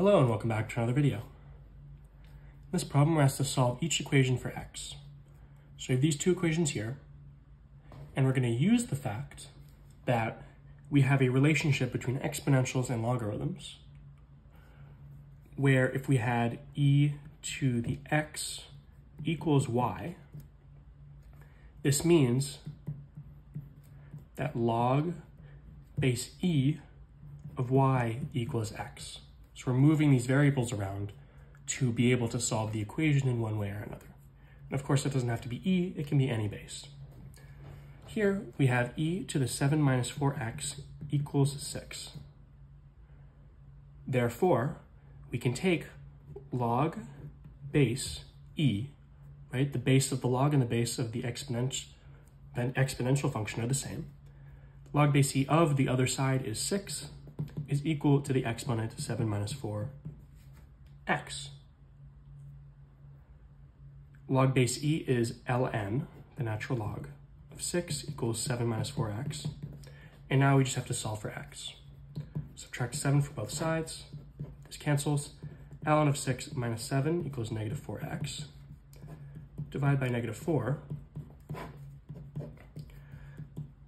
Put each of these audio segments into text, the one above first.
Hello and welcome back to another video. In this problem, we're asked to solve each equation for x. So we have these two equations here, and we're going to use the fact that we have a relationship between exponentials and logarithms, where if we had e to the x equals y, this means that log base e of y equals x. So we're moving these variables around to be able to solve the equation in one way or another. And of course, it doesn't have to be e, it can be any base. Here we have e to the 7 minus 4x equals 6. Therefore, we can take log base e, right? The base of the log and the base of the exponential, exponential function are the same. Log base e of the other side is 6, is equal to the exponent 7 minus 4 x. Log base e is ln, the natural log, of 6 equals 7 minus 4x. And now we just have to solve for x. Subtract 7 from both sides. This cancels. ln of 6 minus 7 equals negative 4x. Divide by negative 4.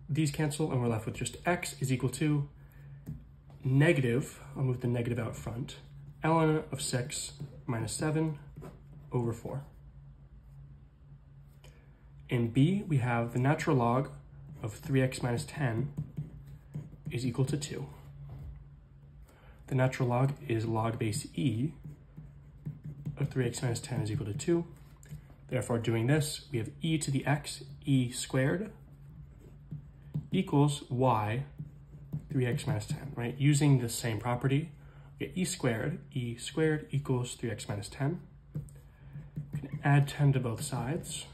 These cancel and we're left with just x is equal to negative, I'll move the negative out front, ln of 6 minus 7 over 4. In b, we have the natural log of 3x minus 10 is equal to 2. The natural log is log base e of 3x minus 10 is equal to 2. Therefore, doing this, we have e to the x, e squared, equals y 3x minus 10, right? Using the same property, we get e squared, e squared equals 3x minus 10. We can add 10 to both sides.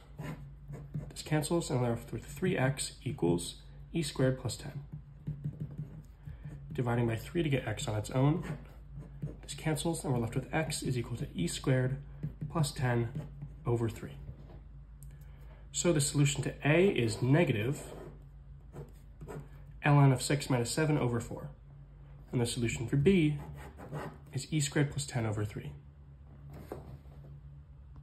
This cancels, and we're left with 3x equals e squared plus 10. Dividing by 3 to get x on its own. This cancels, and we're left with x is equal to e squared plus 10 over 3. So the solution to A is negative ln of 6 minus 7 over 4. And the solution for b is e squared plus 10 over 3.